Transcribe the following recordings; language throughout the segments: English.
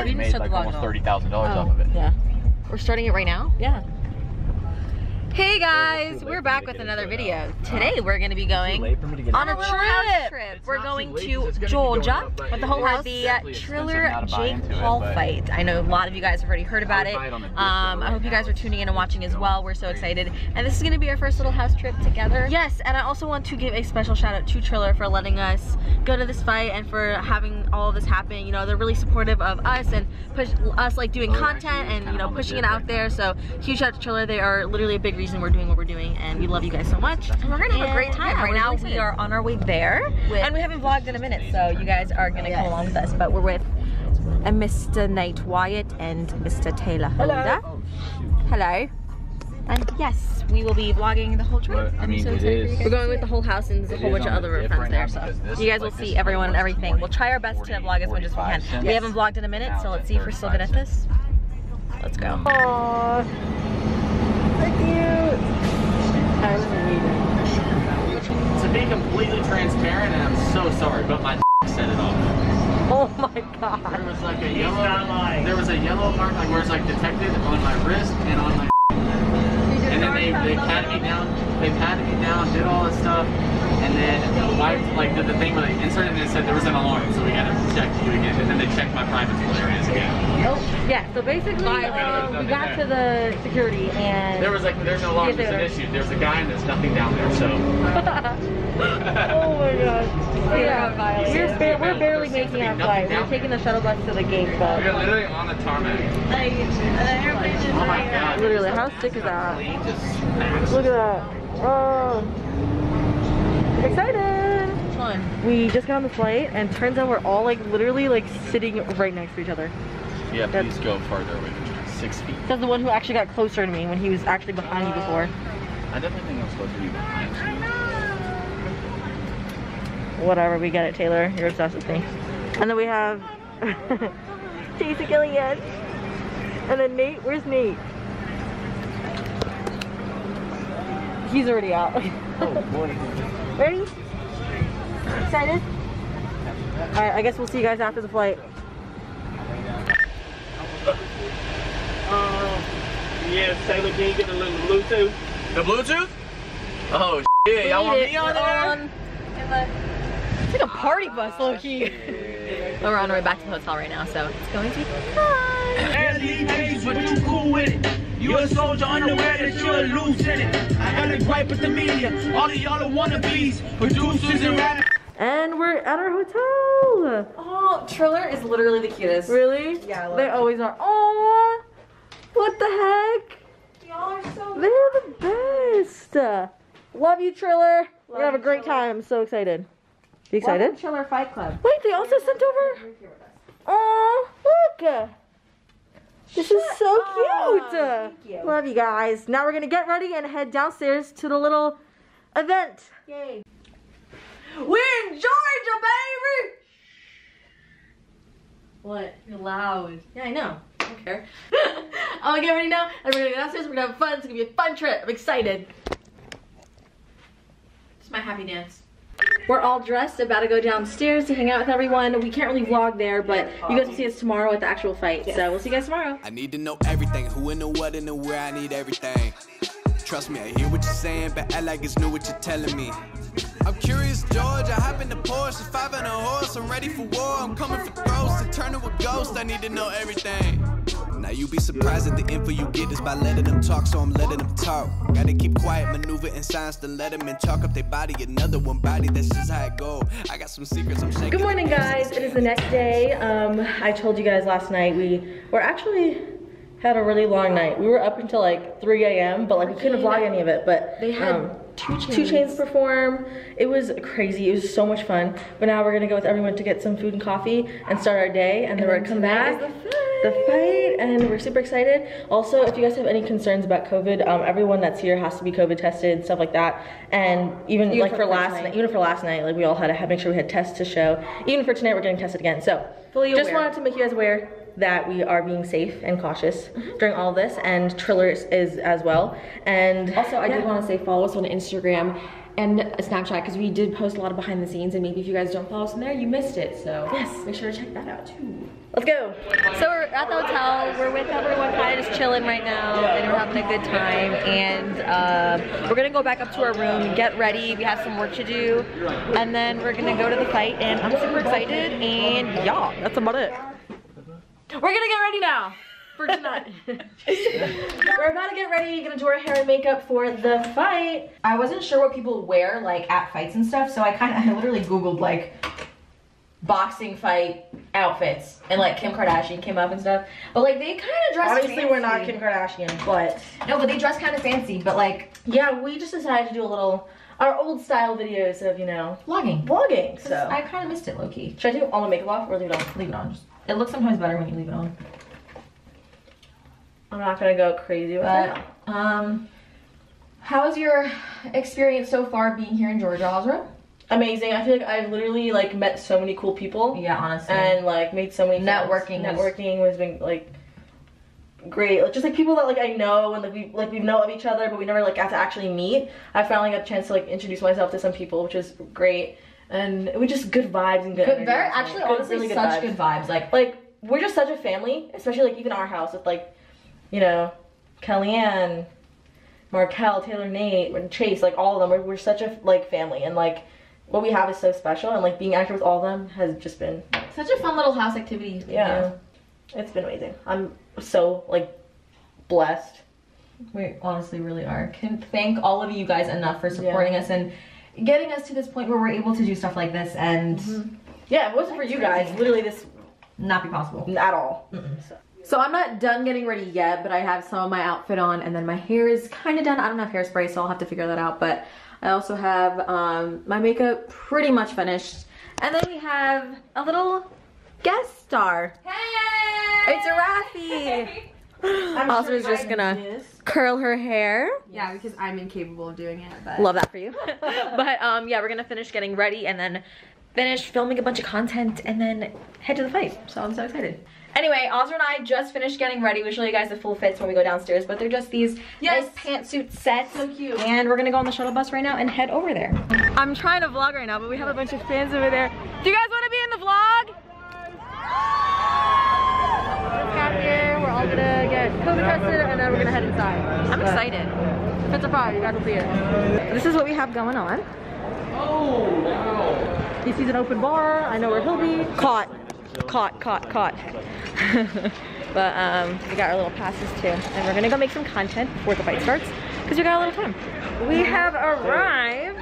already made like almost thirty thousand dollars Oh, off of it. Yeah. We're starting it right now? Yeah. Hey guys, we're back with another video. Today we're gonna be going late for me to get on a trip. trip. We're going to it's gonna be going Georgia up, with the whole house. The uh, Triller now to buy Jake Paul fight. I know a lot of you guys have already heard about it. would buy it on the Um, I hope you guys are tuning in and watching as well. We're so excited. And this is gonna be our first little house trip together. Yes, and I also want to give a special shout out to Triller for letting us go to this fight and for having all of this happen. You know, they're really supportive of us and push us like doing content and you know pushing it out there. So huge shout out to Triller. They are literally a big reason we're doing what we're doing, and we love you guys so much. And we're gonna have a great time. yeah, right now we are on our way there, With- and we haven't vlogged in a minute, so you guys are gonna Yes. come along with us. But we're with a Mr. Nate Wyatt and Mr. Taylor Holder. Oh. Hello. And yes, we will be vlogging the whole trip. Well, I mean, so it excited for you is- guys. We're going with the whole house and there's a whole bunch of other the friends right there. So you guys is will like see everyone and everything. 40, We'll try our best to vlog as much as we can. 45 We haven't vlogged in a minute, Now so let's see if we're still good at this. Let's go. Aww. So cute. I was reading. To be completely transparent, and I'm so sorry, but my set it off. Oh my god. There was like a yellow. There was a yellow mark like where it's like detected on my wrist and on my. And then they they patted me down. They patted me down, did all this stuff, and then wiped like did the thing where they inserted it and said there was an alarm, so we gotta check you again. And then they checked my private school areas again. Oh, yeah, so basically, Violated. um, we got to the security and. There was like there's no alarm, Yeah, there's an issue. There's a guy and there's nothing down there, so. oh my god. So yeah, we're, ba- we're barely There seems to making our flight. We're taking the shuttle bus to the gate, but. We're literally on the tarmac. Oh my god. Literally, how sick is that? Plane just smashed. Look at that. Oh. Excited! Fun. We just got on the flight and turns out we're all like literally like sitting right next to each other. Yeah, That's- please go farther away. Six feet. That's the one who actually got closer to me when he was actually behind me before. I definitely think I'm supposed to be behind you. Whatever, we get it, Taylor. You're obsessed with me. And then we have Jason Gillian. And then Nate, where's Nate? He's already out. Oh boy. Ready? Excited? Alright, I guess we'll see you guys after the flight. Um, yeah, Taylor, can you get a little Bluetooth? The Bluetooth? Oh shit, y'all want me on there? It's like a party bus, low key. We're on our way back to the hotel right now, so it's going to be fun. Ask these days, but you cool with it. You a soldier unaware that you're a lieutenant. I got a gripe with the media. All of y'all are wannabes, producers and rappers. And we're at our hotel. Oh, Triller is literally the cutest. Really? Yeah, I love They it. always are. Oh, what the heck? Y'all are so They're the best. Love you, Triller. We're gonna have a great Triller. time. I'm so excited. You excited? Triller Fight Club. Wait, they also sent over. Oh, look. This is so Cute. thank you. Love you guys. Now we're gonna get ready and head downstairs to the little event. Yay. We're in Georgia, baby! What? You're loud. Yeah, I know. I don't care. I'm gonna get ready now, and we're gonna go downstairs. We're gonna have fun. It's gonna be a fun trip. I'm excited. It's my happy dance. We're all dressed, about to go downstairs to hang out with everyone. We can't really vlog there, but you guys will see us tomorrow at the actual fight. So we'll see you guys tomorrow. I need to know everything, who and the what and the where, I need everything. Trust me, I hear what you're saying, but act like it's new what you're telling me. I'm curious, George, I hop in the Porsche, five and a horse, I'm ready for war, I'm coming for throats, to turn to a ghost, I need to know everything. Now you be surprised at the info you get is by letting them talk, so I'm letting them talk. Gotta keep quiet, maneuver in silence, to let them in, talk up their body, another one body, that's just how it go. I got some secrets I'm shaking. Good morning, guys. It is the next day. Um, I told you guys last night we were actually had a really long night. We were up until like 3 a.m., but like we couldn't vlog any of it. But They had um, 2 Chainz. 2 Chainz perform. It was crazy. It was so much fun. But now we're gonna go with everyone to get some food and coffee and start our day, and, then we're gonna come back. The fight, and we're super excited. Also, if you guys have any concerns about COVID, um, everyone that's here has to be COVID tested, stuff like that. And even, Even like for for, last night. night, even for last night, like we all had to have, make sure we had tests to show. Even for tonight, we're getting tested again. So, Fully just aware. wanted to make you guys aware that we are being safe and cautious during all this, and Triller is, as well. And Also, I yeah. did want to say follow us on Instagram and Snapchat because we did post a lot of behind the scenes and maybe if you guys don't follow us in there, you missed it. So Yes. make sure to check that out too. Let's go. So we're at the hotel. We're with everyone, kind of just chilling right now, and we're having a good time. And um, we're gonna go back up to our room, get ready. We have some work to do, and then we're gonna go to the fight. And I'm super excited. And yeah, that's about it. We're gonna get ready now for tonight. We're about to get ready, gonna do our hair and makeup for the fight. I wasn't sure what people wear like at fights and stuff, so I kind of I literally googled like boxing fight outfits and like Kim Kardashian came up and stuff. But like they kind of dress Obviously, we're not. Kim Kardashian, but No, but they dress kind of fancy. But like yeah, we just decided to do a little our old style videos of you know vlogging. vlogging. So So I kind of missed it, low key. should I do all the makeup off or leave it on? Leave it on. Just, it looks sometimes better when you leave it on. I'm not gonna go crazy with it. But um, how's your experience so far being here in Georgia, Azra? amazing. I feel like I've literally like met so many cool people Yeah, honestly. and like made so many friends. Networking was- Networking has been like great. Like just like people that like I know and like we like we know of each other, but we never like got to actually meet. I finally got a chance to like introduce myself to some people, which is great. And it was just good vibes and good. good, energy very actually, Good- honestly, really good such vibes. good vibes. Like Like we're just such a family, especially like even our house with like, you know, Kellyanne, Markel, Taylor, Nate, and Chase, like all of them. We're, we're such a like family, and like what we have is so special, and like being active with all of them has just been such a fun little house activity. to yeah, it's been amazing. I'm so like blessed. We honestly really are. Can thank all of you guys enough for supporting us and getting us to this point where we're able to do stuff like this and Yeah, if it wasn't for you guys, literally this not be possible. at all. So I'm not done getting ready yet, but I have some of my outfit on and then my hair is kind of done. I don't have hairspray, so I'll have to figure that out. But I also have um, my makeup pretty much finished. And then we have a little guest star. Hey! It's Rafi. Azra's just gonna curl her hair. Yeah, because I'm incapable of doing it. But Love that for you. but um, yeah, we're gonna finish getting ready and then finish filming a bunch of content and then head to the fight. So I'm so excited. Anyway, Azra and I just finished getting ready. We'll show you guys the full fits when we go downstairs, but they're just these Yes. nice pantsuit sets. So cute. And we're gonna go on the shuttle bus right now and head over there. I'm trying to vlog right now, but we have a bunch of fans over there. Do you guys want to be in the vlog? All gonna get COVID tested, and then we're gonna head inside. I'm excited. If it's a fire, you guys will see it. This is what we have going on. Oh, wow. He sees an open bar. I know where he'll be. Caught. Caught, caught, caught. but um, we got our little passes too. And we're gonna go make some content before the fight starts because we got a little time. We have arrived.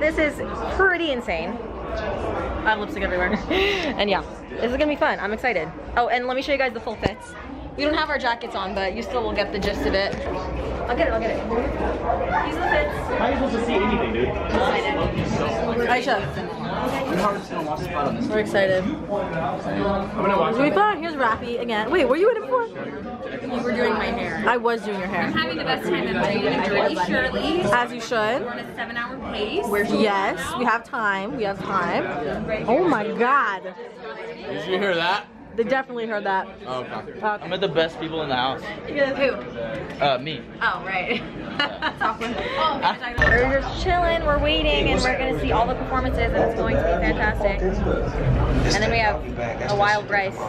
This is pretty insane. I have lipstick everywhere. and yeah, this is gonna be fun. I'm excited. Oh, and let me show you guys the full fits. We don't have our jackets on, but you still will get the gist of it. I'll get it, I'll get it. These are the fits. How are you supposed to see anything, dude? Aisha, How just gonna watch the fight on this? we're excited. I'm gonna watch we put on, here's Rafi again. Wait, were you in it before? You were doing my hair. I was doing your hair. having the best time ever. I'm gonna Jersey Shirley. As you should. We're on a seven hour pace. Yes, we have time. We have time. Oh my god. Did you hear that? They definitely heard that. Oh, okay. Okay. I'm at the best people in the house. Who? Uh, me. Oh, right. We're just chilling, we're waiting, and we're gonna see all the performances, and it's going to be fantastic. And then we have a wild Bryce. Yo,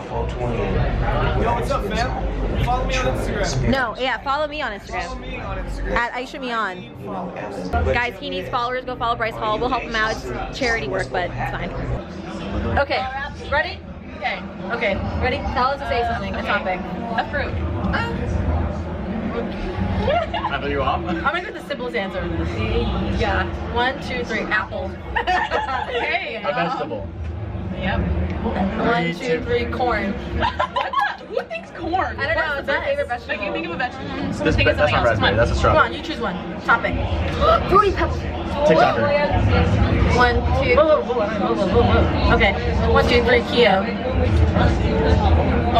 what's up, fam? Follow me on Instagram. No, yeah, follow me on Instagram. Follow me on Instagram. At Aisha Mian. Guys, he needs followers. Go follow Bryce Hall. We'll help him out. It's charity work, but it's fine. Okay, ready? Okay. Okay, ready? Tell us to say something. A topic. A fruit. I thought you off. I'm gonna get the simplest answer. Yeah. One, two, three. Apple. Hey. A vegetable. Yep. One, two, three. Corn. Who thinks corn? I don't know. It's my favorite Like, vegetable. you think of a vegetable. This, Someone think of that's something not else. Come raspberry. on. That's a Come strawberry. on, you choose one. Topic. Fruity pebbles. TikToker. Oh one, two. Whoa, whoa, whoa, whoa, whoa, whoa. Okay. One, two, three. Keo. They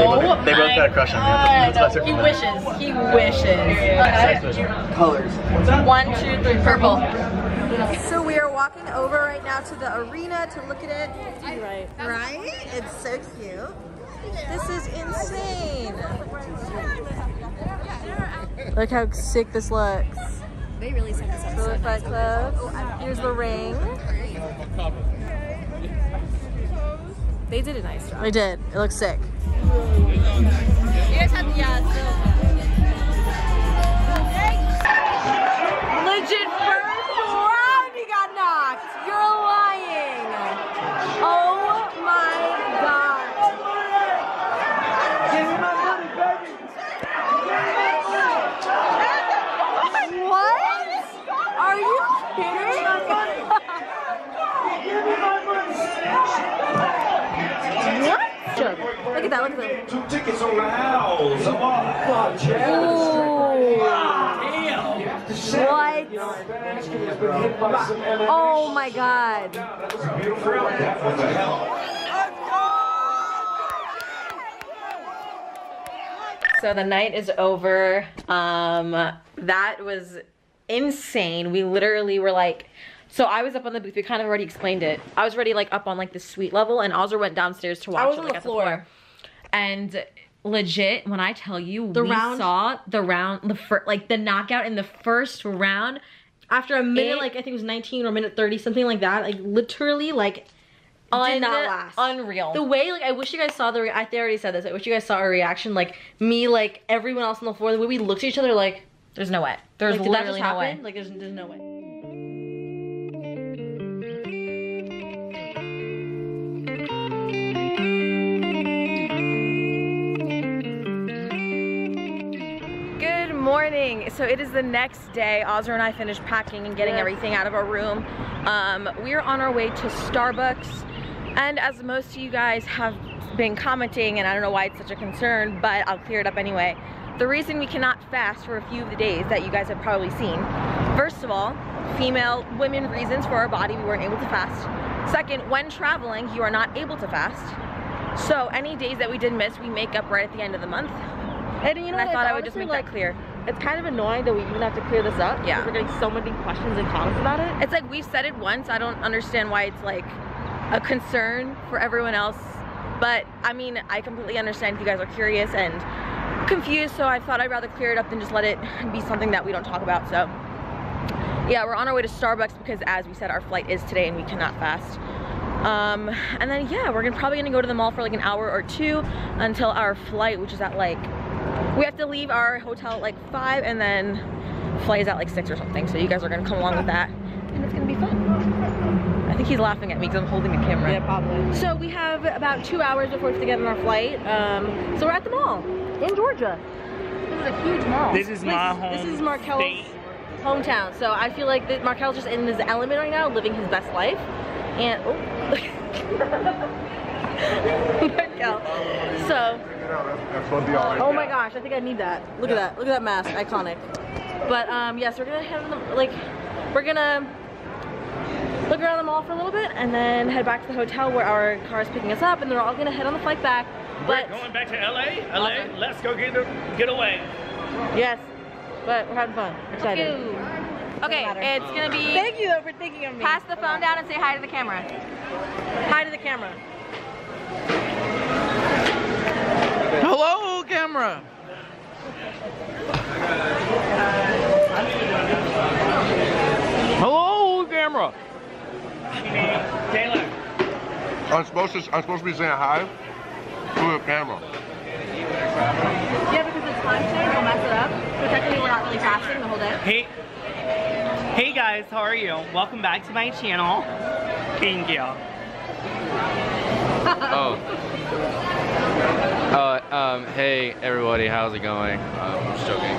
both, oh they both got a crush on me. That's, that's He wishes. He wishes. Sex vision. One, two, three. Purple. So we are walking over right now to the arena to look at it. Right. Right? It's so cute. This is insane. Look how sick this looks. They really set this up so. Fight Club. Here's the ring. They did a nice job. We did. It looks sick. Uh, at that, look at that. Two tickets on the house. Come on. What? Oh my god. So the night is over. Um, that was insane. We literally were like, so I was up on the booth. We kind of already explained it. I was already like up on like the suite level, and Azra went downstairs to watch. I was it, on like, the at floor. And legit, when I tell you, The we round- saw the round, the first, like the knockout in the first round. After a minute, It- like I think it was 19 or minute 30, something like that. Like literally, like did not last. Unreal. the way like I wish you guys saw the. Re- I already said this. I wish you guys saw our reaction. Like me, like everyone else on the floor. The way we looked at each other, like There's no way. There's like, literally no way. Like there's there's no way. So it is the next day. Azra and I finished packing and getting everything out of our room. Um, we are on our way to Starbucks. And as most of you guys have been commenting, and I don't know why it's such a concern, but I'll clear it up anyway. The reason we cannot fast for a few of the days that you guys have probably seen. First of all, female, women reasons for our body, we weren't able to fast. Second, when traveling, you are not able to fast. So any days that we did miss, we make up right at the end of the month. And you know And I thought I would just make like, that clear. It's kind of annoying that we even have to clear this up. Yeah. We're getting so many questions and comments about it. It's like we've said it once. I don't understand why it's like a concern for everyone else. But I mean, I completely understand if you guys are curious and confused. So I thought I'd rather clear it up than just let it be something that we don't talk about. So yeah, we're on our way to Starbucks because as we said, our flight is today and we cannot fast. Um, and then yeah, we're gonna, probably gonna go to the mall for like an hour or two until our flight, which is at like, we have to leave our hotel at like five and then flight is at like six or something. So you guys are gonna come along with that and it's gonna be fun. I think he's laughing at me because I'm holding the camera. Yeah, probably. So we have about two hours before we have to get on our flight. Um, so we're at the mall in Georgia. This is a huge mall. This is my home. This is Markel's state. hometown. So I feel like that Markel's just in his element right now, living his best life. And oh, Markel. So Oh my gosh, I think I need that. Look at that. Look at that mask. Iconic. But um yes, we're gonna head on the like we're gonna look around the mall for a little bit and then head back to the hotel where our car is picking us up and then we're all gonna head on the flight back. But We're going back to LA. LA. Let's go get get away. yes. But we're having fun. Excited. Okay, it's gonna be Thank you though for thinking of me. pass the phone down and say hi to the camera. Hi to the camera. Hello, camera. Hello, camera. Taylor. I'm supposed to. I'm supposed to be saying hi to the camera. Yeah, because it's time change, we'll mess it up. So technically we're not really fasting the whole day. Hey, hey guys, how are you? Welcome back to my channel. Thank you. Oh. Uh, um, hey everybody, how's it going? Um, I'm just joking.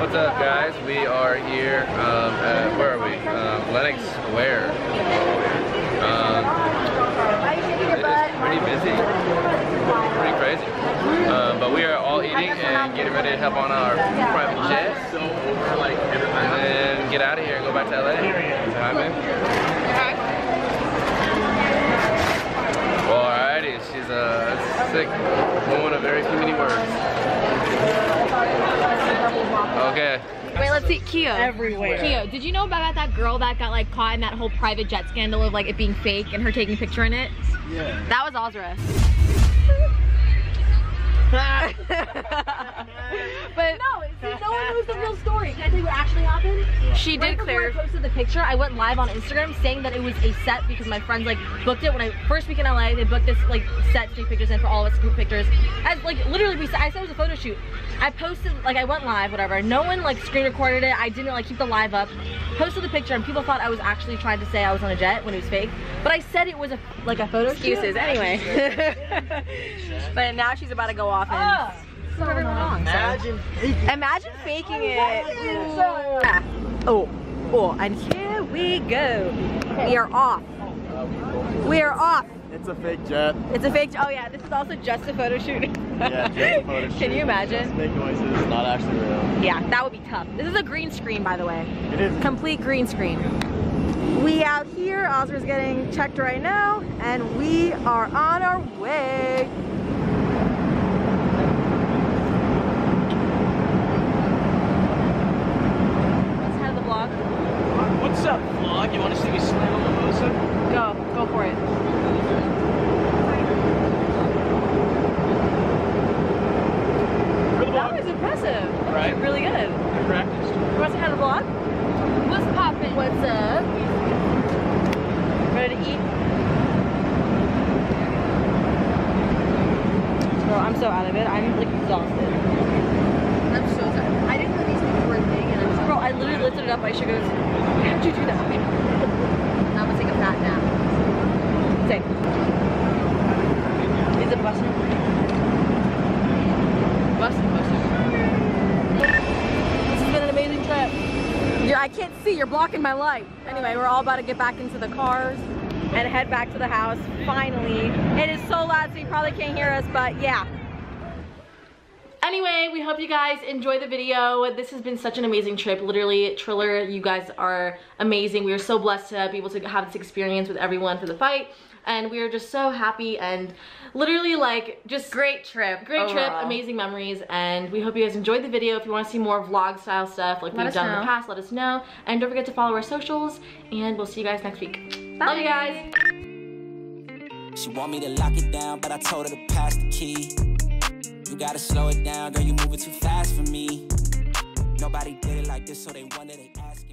What's up, guys? We are here. Um, at, where are we? Um, Lenox Square. Um, it is pretty busy, pretty crazy. Um, but we are all eating and getting ready to hop on our private jet and get out of here and go back to LA. Hi, man. Well, alrighty, she's a sick woman of very few many words. Okay. Wait, let's see. Keo. Everywhere. Keo, did you know about that girl that got like caught in that whole private jet scandal of like it being fake and her taking a picture in it? Yeah. That was Azra. but no, see, no one knows the real story. Can I tell you what actually happened? She right did clear. I posted the picture. I went live on Instagram saying that it was a set because my friends like booked it when I first week in LA. They booked this like set to take pictures in for all of us group pictures. As like literally, we said, I said it was a photo shoot. I posted like I went live, whatever. No one like screen recorded it. I didn't like keep the live up. Posted the picture and people thought I was actually trying to say I was on a jet when it was fake. But I said it was a like a photo shoot. Excuses, anyway. but now she's about to go off and Oh, prove everyone wrong. so. Imagine faking Imagine faking it. Oh, oh, and here we go. We are off. We are off. It's a fake jet. It's a fake. Oh yeah, this is also just a photo shoot. Yeah, just a photo Can you imagine? Just make noises, not actually real. Yeah, that would be tough. This is a green screen, by the way. It is. Complete green screen. We out here. Oscar's getting checked right now, and we are on our way. That's kind of the vlog. What's up, vlog? You want to see me slam a mimosa? Go, go for it. That was impressive. Right. Really good. I practiced. You want to kind of vlog? What's poppin'? What's up? Ready to eat? Bro, I'm so out of it. I'm like exhausted. I'm so tired. I didn't know these things were a thing, and I'm bro. I literally lifted it up. Aisha goes, "How'd you do that?" I'm gonna take a fat nap. Say. Is it busting? Busting, busting. This has been an amazing trip. Yeah, I can't see. You're blocking my light. Anyway, we're all about to get back into the cars and head back to the house. Finally, it is so loud, so you probably can't hear us, but yeah. Anyway, we hope you guys enjoy the video. This has been such an amazing trip. Literally, Triller, you guys are amazing. We are so blessed to be able to have this experience with everyone for the fight. And we are just so happy and literally like just Great trip. great oh, trip, amazing memories. And we hope you guys enjoyed the video. If you want to see more vlog style stuff like Let we've us done in the past, let us know. And don't forget to follow our socials. And we'll see you guys next week. Love you guys. She want me to lock it down, but I told her to pass the key. You gotta slow it down, girl, you moving too fast for me. Nobody did it like this, so they wonder they asking.